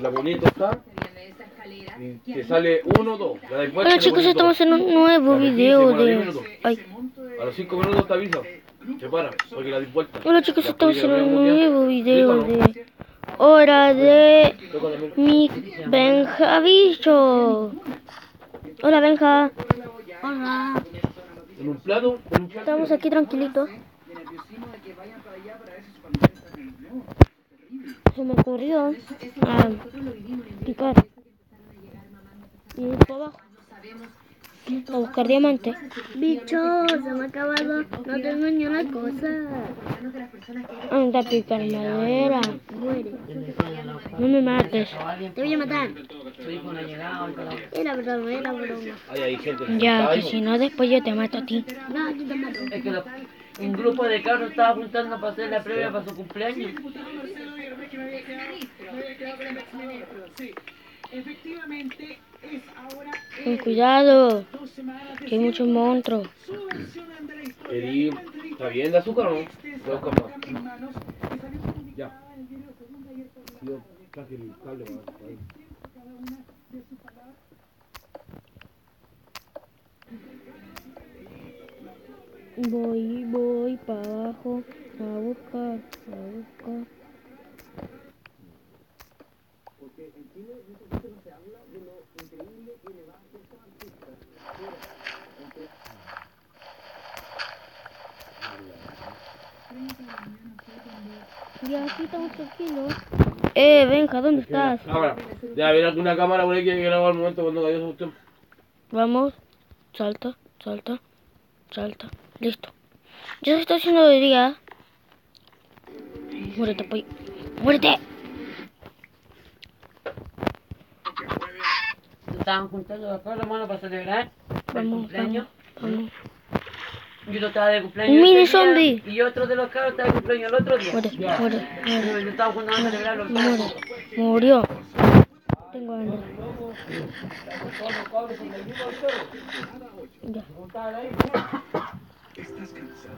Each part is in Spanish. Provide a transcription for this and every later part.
La bonito está y te sale 1, 2. Le dais vuelta Hola chicos, estamos dos. en un nuevo A los 15, video bueno, a los 10 de... minutos. Ay. A los 5 minutos te aviso. Se para, porque la di vuelta. Hola chicos, estamos en un nuevo video de... Hora de... Mi Benja Bicho. Hola Benja. Hola. En un plato. Estamos aquí tranquilitos. Se me ocurrió ah, picar y ir por abajo a buscar diamantes. Bicho, se me ha acabado, no tengo ni una cosa. Anda a picar madera. Muere. No me mates. Te voy a matar. Era broma, era broma. Ya, que si no después yo te mato a ti. No, yo te mato. Es que lo- un grupo de cabros estaba juntando para hacer la previa para su cumpleaños. Con cuidado, que hay muchos monstruos. Eri, ¿Está bien de azúcar o no? Más. Ya. Yo traje el cable ahí. Voy, voy para abajo a buscar, a buscar. Ya aquí estamos tranquilos. Eh, Benja, ¿dónde estás? Ahora, ya ver alguna cámara por ahí que grababa el momento cuando cayó esa cuestión. Vamos, salta, salta, salta. Listo. Ya se está haciendo de día. Muérete, pollo. ¡Muérete! Estaban juntando los cabros, hermano, para celebrar el cumpleaños. vamos, vamos. Yo no estaba de cumpleaños. Mini día, zombie. Y otro de los cabros estaba de cumpleaños el otro día. Muere, muere, muere. Yo estaba juntando a celebrar los Muere. Murió. Tengo hambre. Ya.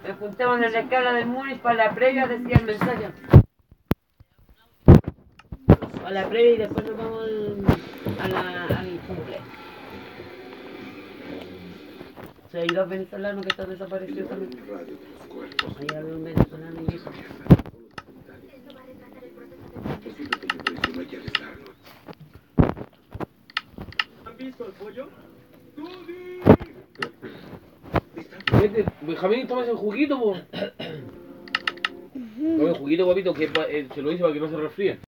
Me juntaban en la escala del Múnich para la previa, decía el mensaje. A la previa y después nos vamos al, O sea, hay dos venezolanos que están desaparecidos también. Ahí había un venezolano y eso. Vete, Benjamín, tomas el juguito, po. Toma el juguito, guapito, que pa- eh, se lo hice para que no se resfríe.